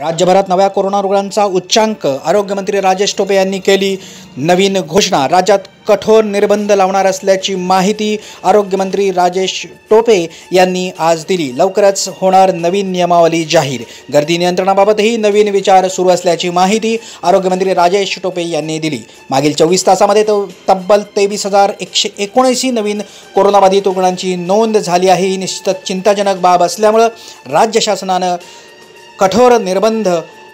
राज्यभरात नव्या कोरोना रुग्णांचा उच्चांक. आरोग्यमंत्री राजेश टोपे यांनी केली नवीन घोषणा. राज्यात कठोर निर्बंध लावणार असल्याची माहिती आरोग्यमंत्री राजेश टोपे यांनी आज दिली. लवकरच होणार नवीन नियमावली जाहीर. गर्दी नियंत्रणाबाबतही नवीन विचार सुरू असल्याची माहिती आरोग्यमंत्री राजेश टोपे यांनी दिली. मागील चोवीस तासामध्ये तो तब्बल तेवीस हजार एकशे एकोणऐंशी नवीन कोरोनाबाधित रुग्णांची नोंद झाली आहे. ही निश्चितच चिंताजनक बाब असल्यामुळं राज्य शासनानं कठोर निर्बंध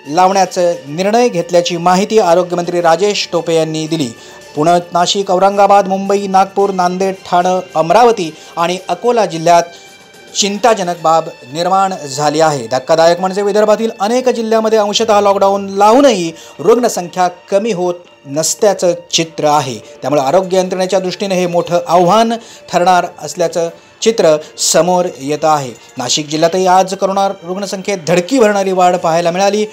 लावण्याचे निर्णय घेतल्याची माहिती आरोग्यमंत्री राजेश टोपे यांनी दिली. पुणे नाशिक औरंगाबाद मुंबई नागपूर नांदेड ठाणं अमरावती आणि अकोला जिल्ह्यात चिंताजनक बाब निर्माण झाली आहे. धक्कादायक म्हणजे विदर्भातील अनेक जिल्ह्यामध्ये अंशतः लॉकडाऊन लावूनही रुग्णसंख्या कमी होत नसल्याचं चित्र आहे. त्यामुळे आरोग्य यंत्रणेच्या दृष्टीने हे मोठं आव्हान ठरणार असल्याचं चित्र समोर येतं आहे. नाशिक जिल्ह्यातही आज करोना रुग्णसंख्येत धडकी भरणारी वाढ पाहायला मिळाली.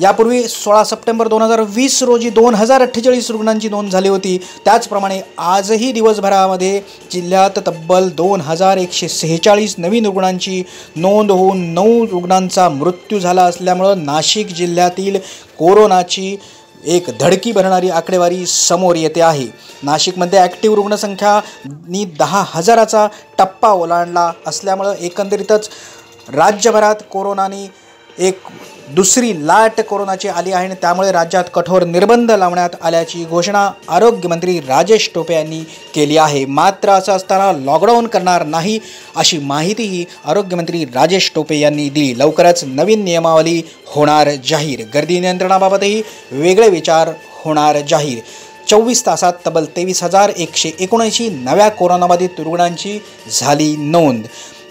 यापूर्वी सोळा सप्टेंबर दोन हजार वीस रोजी दोन हजार अठ्ठेचाळीस रुग्णांची नोंद झाली होती. त्याचप्रमाणे आजही दिवसभरामध्ये जिल्ह्यात तब्बल दोन हजार एकशे सेहेचाळीस नवीन रुग्णांची नोंद होऊन नऊ रुग्णांचा मृत्यू झाला असल्यामुळं नाशिक जिल्ह्यातील कोरोनाची एक धडकी भरणारी आकडेवारी समोर येते आहे. नाशिकमध्ये ॲक्टिव्ह रुग्णसंख्यानी दहा हजाराचा टप्पा ओलांडला असल्यामुळं एकंदरीतच राज्यभरात कोरोनाने एक दुसरी लाट कोरोनाची आली आहे आणि त्यामुळे राज्यात कठोर निर्बंध लावण्यात आल्याची घोषणा आरोग्यमंत्री राजेश टोपे यांनी केली आहे. मात्र असं असताना लॉकडाऊन करणार नाही अशी माहितीही आरोग्यमंत्री राजेश टोपे यांनी दिली. लवकरच नवीन नियमावली होणार जाहीर. गर्दी नियंत्रणाबाबतही वेगळे विचार होणार जाहीर. चोवीस तासात तब्बल तेवीस हजार एकशे एकोणऐंशी नव्या कोरोनाबाधित रुग्णांची झाली नोंद.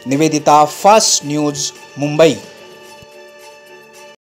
Nivedita fast news Mumbai.